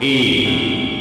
E.